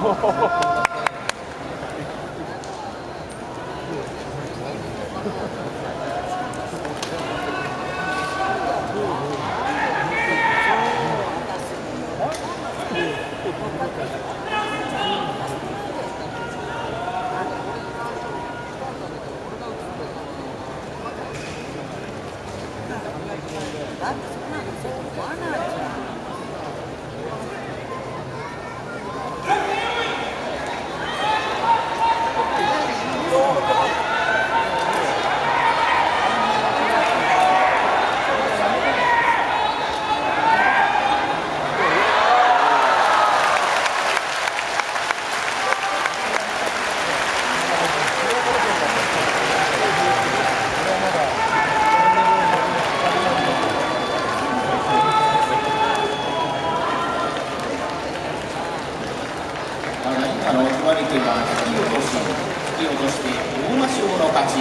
だってそあの組まれた引き落とし引き落として大間賞の勝ち。